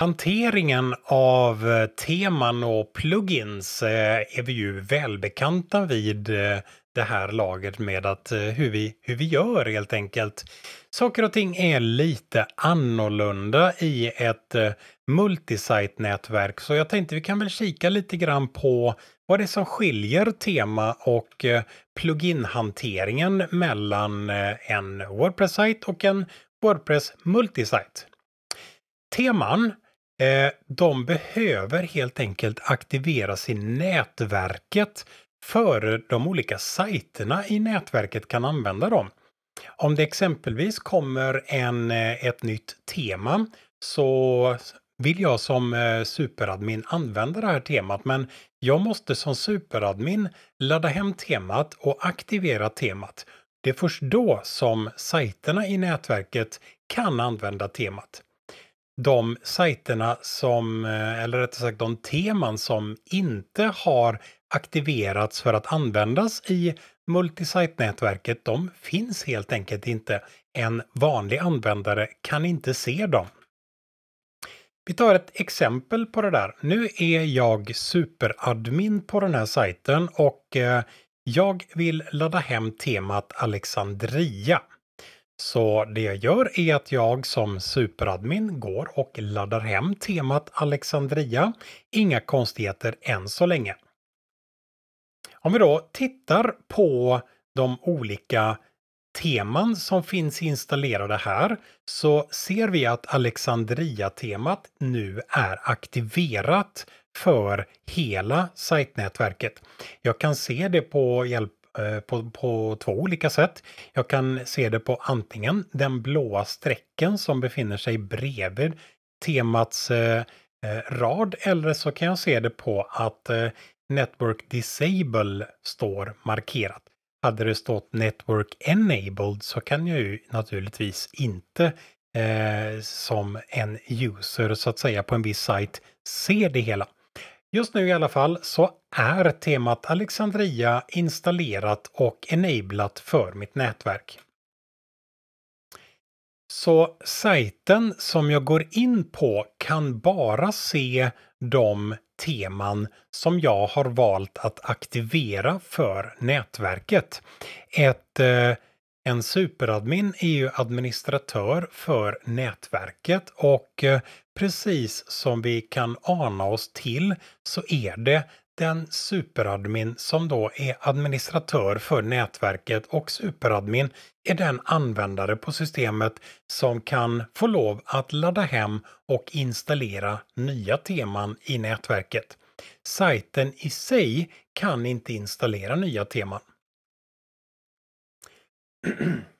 Hanteringen av eh, teman och plugins eh, är vi ju välbekanta vid eh, det här laget med att hur vi, hur vi gör helt enkelt. Saker och ting är lite annorlunda i ett multisite-nätverk så jag tänkte vi kan väl kika lite grann på vad det är som skiljer tema och plugin-hanteringen mellan en Wordpress-sajt och en Wordpress multisite. Teman Eh, de behöver helt enkelt aktiveras i nätverket före de olika sajterna i nätverket kan använda dem. Om det exempelvis kommer en, eh, ett nytt tema så vill jag som eh, superadmin använda det här temat men jag måste som superadmin ladda hem temat och aktivera temat. Det är först då som sajterna i nätverket kan använda temat de sajterna som, eh, eller rättare sagt de teman som inte har aktiverats för att användas i multisite-nätverket, de finns helt enkelt inte. En vanlig användare kan inte se dem. Vi tar ett exempel på det där. Nu är jag superadmin på den här sajten och eh, jag vill ladda hem temat Alexandria. Så det jag gör är att jag som superadmin går och laddar hem temat Alexandria. Inga konstigheter än så länge. Om vi då tittar på de olika teman som finns installerade här så ser vi att Alexandria-temat nu är aktiverat för hela sajtnätverket. Jag kan se det på hjälp Eh, på, på två olika sätt. Jag kan se det på antingen den blåa strecken som befinner sig bredvid temats eh, eh, rad eller så kan jag se det på att eh, Network Disable står markerat. Hade det stått Network Enabled så kan jag ju naturligtvis inte eh, som en user så att säga på en viss sajt se det hela. Just nu i alla fall så är temat Alexandria installerat och enablat för mitt nätverk. Så sajten som jag går in på kan bara se de teman som jag har valt att aktivera för nätverket. Ett eh, en superadmin är ju administratör för nätverket och eh, precis som vi kan ana oss till så är det den superadmin som då är administratör för nätverket och superadmin är den användare på systemet som kan få lov att ladda hem och installera nya teman i nätverket. Sajten i sig kan inte installera nya teman.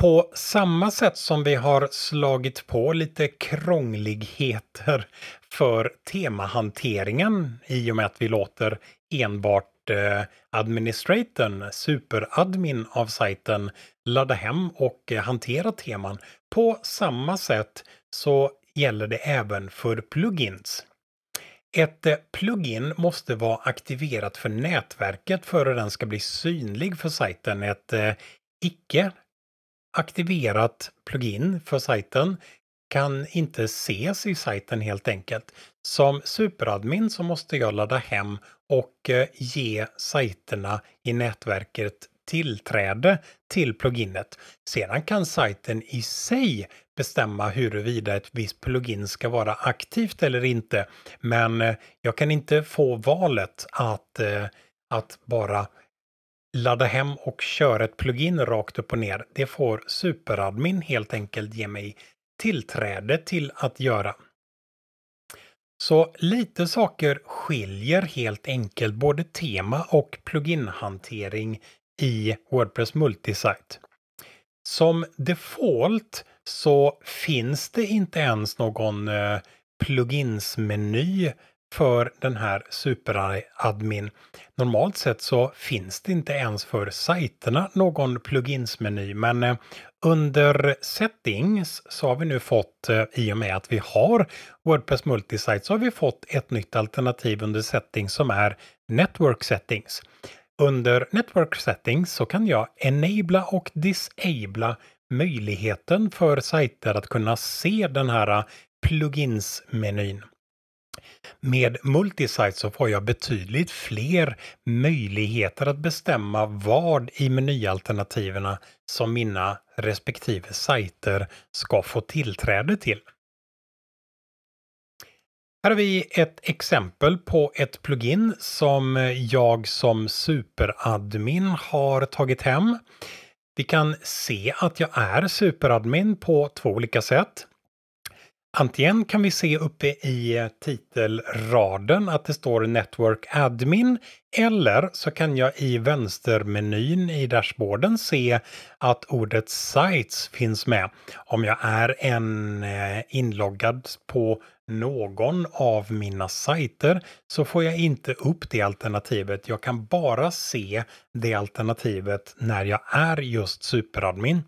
På samma sätt som vi har slagit på lite krångligheter för temahanteringen i och med att vi låter enbart eh, administratorn, superadmin av sajten, ladda hem och eh, hantera teman. På samma sätt så gäller det även för plugins. Ett eh, plugin måste vara aktiverat för nätverket för att den ska bli synlig för sajten. Ett eh, icke aktiverat plugin för sajten kan inte ses i sajten helt enkelt. Som superadmin så måste jag ladda hem och eh, ge sajterna i nätverket tillträde till pluginet. Sedan kan sajten i sig bestämma huruvida ett visst plugin ska vara aktivt eller inte. Men eh, jag kan inte få valet att, eh, att bara ladda hem och köra ett plugin rakt upp och ner. Det får superadmin helt enkelt ge mig tillträde till att göra. Så lite saker skiljer helt enkelt både tema och pluginhantering i Wordpress Multisite. Som default så finns det inte ens någon eh, pluginsmeny för den här superadmin. Normalt sett så finns det inte ens för sajterna någon pluginsmeny men eh, under settings så har vi nu fått, eh, i och med att vi har Wordpress Multisite, så har vi fått ett nytt alternativ under settings som är Network Settings. Under Network Settings så kan jag enabla och disabla möjligheten för sajter att kunna se den här äh, plugins-menyn. Med Multisite så får jag betydligt fler möjligheter att bestämma vad i menyalternativen som mina respektive sajter ska få tillträde till. Här har vi ett exempel på ett plugin som jag som superadmin har tagit hem. Vi kan se att jag är superadmin på två olika sätt. Antingen kan vi se uppe i titelraden att det står Network Admin eller så kan jag i vänstermenyn i dashboarden se att ordet Sites finns med. Om jag är en eh, inloggad på någon av mina sajter så får jag inte upp det alternativet. Jag kan bara se det alternativet när jag är just superadmin.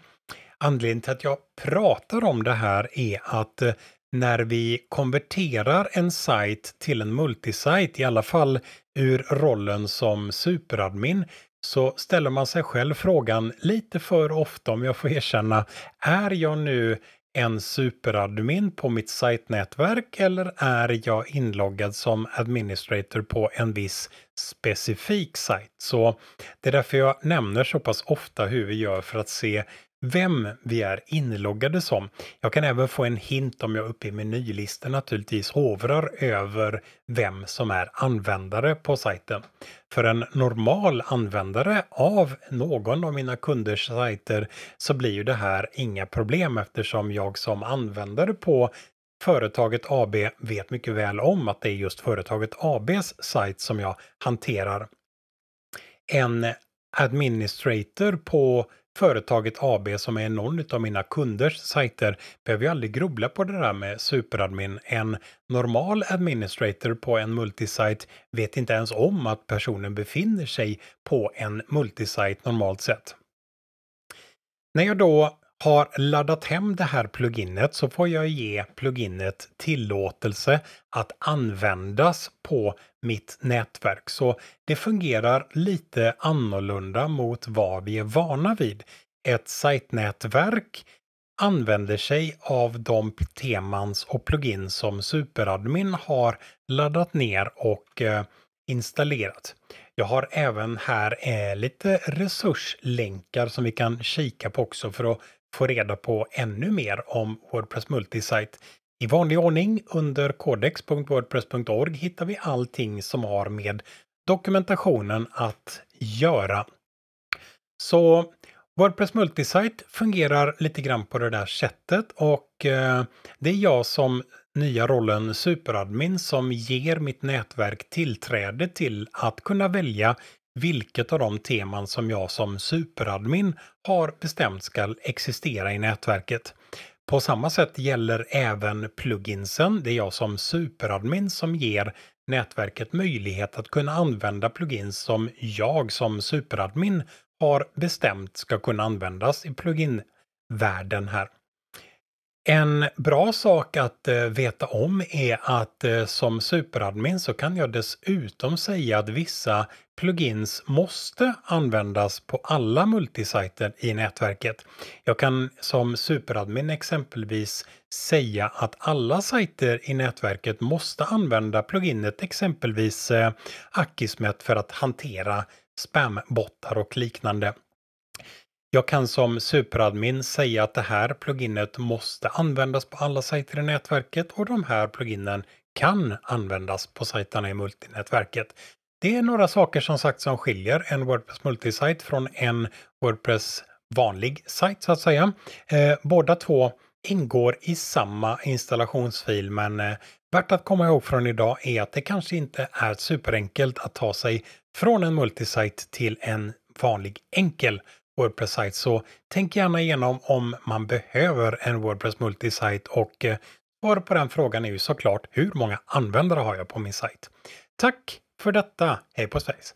Anledningen till att jag pratar om det här är att eh, när vi konverterar en sajt till en multisajt, i alla fall ur rollen som superadmin, så ställer man sig själv frågan lite för ofta om jag får erkänna, är jag nu en superadmin på mitt sajtnätverk eller är jag inloggad som administrator på en viss specifik sajt? Så det är därför jag nämner så pass ofta hur vi gör för att se vem vi är inloggade som. Jag kan även få en hint om jag uppe i menylistan naturligtvis hovrar över vem som är användare på sajten. För en normal användare av någon av mina kunders sajter så blir ju det här inga problem eftersom jag som användare på Företaget AB vet mycket väl om att det är just Företaget ABs sajt som jag hanterar. En administrator på företaget AB som är någon av mina kunders sajter behöver ju aldrig grubbla på det där med superadmin. En normal administrator på en multisite vet inte ens om att personen befinner sig på en multisite normalt sett. När jag då har laddat hem det här pluginet så får jag ge pluginet tillåtelse att användas på mitt nätverk. Så det fungerar lite annorlunda mot vad vi är vana vid. Ett sajtnätverk använder sig av de temans och plugin som superadmin har laddat ner och eh, installerat. Jag har även här eh, lite resurslänkar som vi kan kika på också för att få reda på ännu mer om Wordpress Multisite. I vanlig ordning under codex.wordpress.org hittar vi allting som har med dokumentationen att göra. Så Wordpress Multisite fungerar lite grann på det där sättet och eh, det är jag som nya rollen superadmin som ger mitt nätverk tillträde till att kunna välja vilket av de teman som jag som superadmin har bestämt ska existera i nätverket. På samma sätt gäller även pluginsen. Det är jag som superadmin som ger nätverket möjlighet att kunna använda plugins som jag som superadmin har bestämt ska kunna användas i pluginvärlden här. En bra sak att eh, veta om är att eh, som superadmin så kan jag dessutom säga att vissa plugins måste användas på alla multisajter i nätverket. Jag kan som superadmin exempelvis säga att alla sajter i nätverket måste använda pluginet exempelvis eh, Akismet för att hantera spambottar och liknande. Jag kan som superadmin säga att det här pluginet måste användas på alla sajter i nätverket och de här pluginen kan användas på sajterna i multinätverket. Det är några saker som sagt som skiljer en Wordpress multisite från en Wordpress vanlig sajt så att säga. Eh, båda två ingår i samma installationsfil men eh, värt att komma ihåg från idag är att det kanske inte är superenkelt att ta sig från en multisite till en vanlig enkel Wordpress-sajt. Så tänk gärna igenom om man behöver en Wordpress multisite och eh, svaret på den frågan är ju såklart hur många användare har jag på min sajt? Tack för detta! Hej på Space!